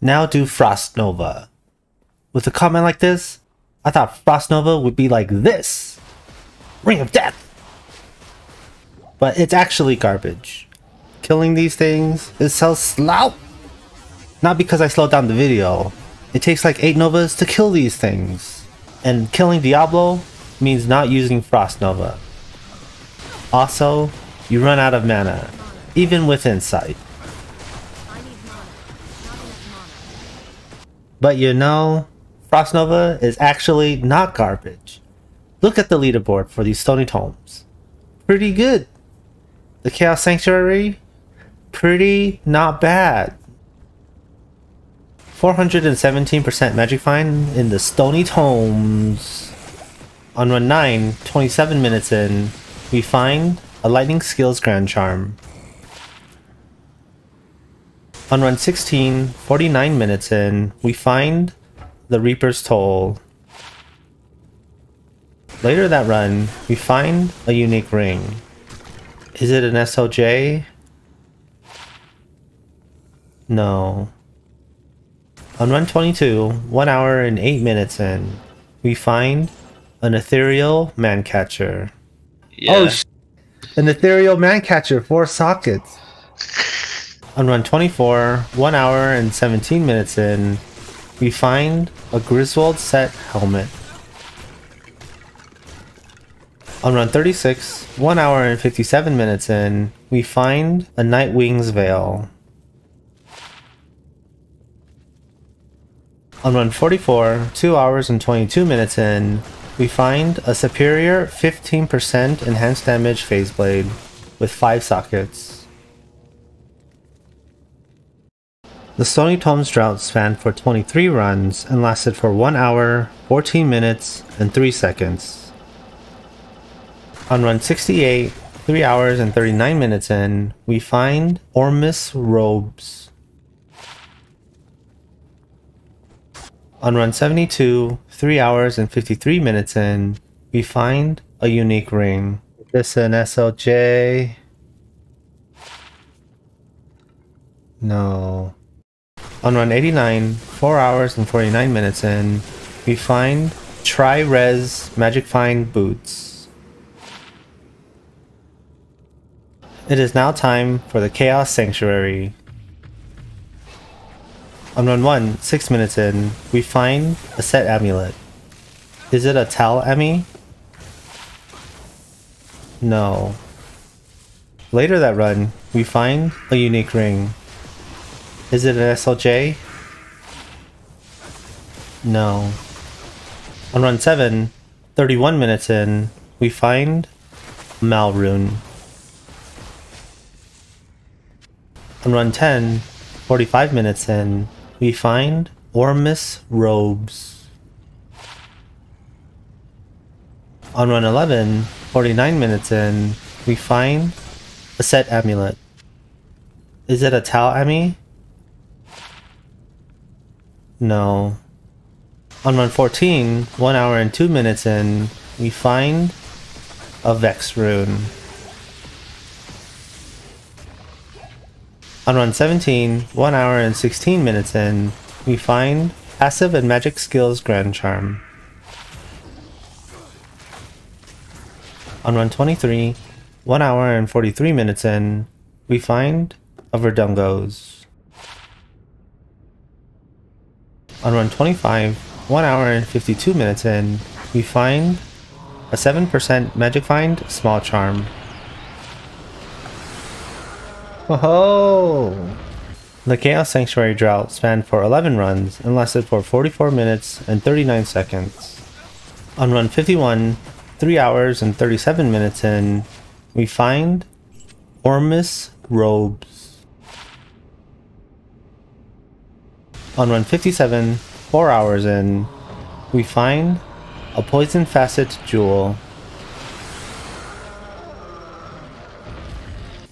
Now do Frost Nova. With a comment like this, I thought Frost Nova would be like this. Ring of Death. But it's actually garbage. Killing these things is so slow. Not because I slowed down the video. It takes like 8 Novas to kill these things. And killing Diablo means not using Frost Nova. Also, you run out of mana, even with Insight. But you know, Frost Nova is actually not garbage. Look at the leaderboard for these Stony Tomb. Pretty good. The Chaos Sanctuary, pretty not bad. 417% Magic Find in the Stony Tomb. On run 9, 27 minutes in, we find a Lightning Skills Grand Charm. On run 16, 49 minutes in, we find the Reaper's Toll. Later that run, we find a unique ring. Is it an SOJ? No. On run 22, 1 hour and 8 minutes in, we find an ethereal man catcher. Yeah. Oh, sh- an ethereal man catcher, 4 sockets. On run 24, 1 hour and 17 minutes in, we find a Griswold set helmet. On run 36, 1 hour and 57 minutes in, we find a Nightwing's veil. On run 44, 2 hours and 22 minutes in, we find a superior 15% enhanced damage phase blade with 5 sockets. The Stony Tomb's drought spanned for 23 runs and lasted for 1 hour, 14 minutes, and 3 seconds. On run 68, 3 hours and 39 minutes in, we find Ormus robes. On run 72, 3 hours and 53 minutes in, we find a unique ring. Is this an SOJ? No. On run 89, 4 hours and 49 minutes in, we find Tri-Res Magic Find Boots. It is now time for the Chaos Sanctuary. On run 1, 6 minutes in, we find a set amulet. Is it a Tal Emmy? No. Later that run, we find a unique ring. Is it an SOJ? No. On run 7, 31 minutes in, we find Malrune. On run 10, 45 minutes in, we find Ormus robes. On run 11, 49 minutes in, we find a set amulet. Is it a Tal Emmy? No. On run 14, 1 hour and 2 minutes in, we find a Vex rune. On run 17, 1 hour and 16 minutes in, we find Passive and Magic Skills Grand Charm. On run 23, 1 hour and 43 minutes in, we find a Verdungo's. On run 25, 1 hour and 52 minutes in, we find a 7% Magic Find Small Charm. Whoa! The Chaos Sanctuary drought spanned for 11 runs and lasted for 44 minutes and 39 seconds. On run 51, 3 hours and 37 minutes in, we find Ormus robes. On run 57, 4 hours in, we find a poison facet jewel.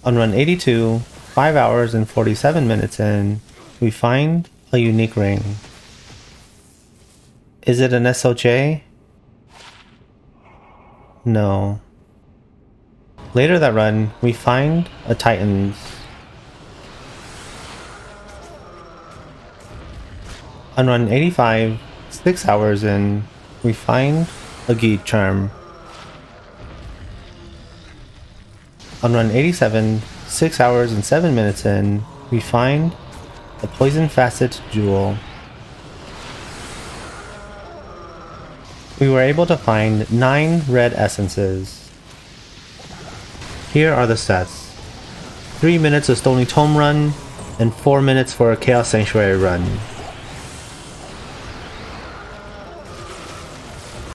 On run 82, 5 hours and 47 minutes in, we find a unique ring. Is it an SOJ? No. Later that run, we find a Titan's. On run 85, 6 hours in, we find a Gheed Charm. On run 87, 6 hours and 7 minutes in, we find a Poison Facet Jewel. We were able to find 9 red essences. Here are the sets. 3 minutes of Stony Tomb run, and 4 minutes for a Chaos Sanctuary run.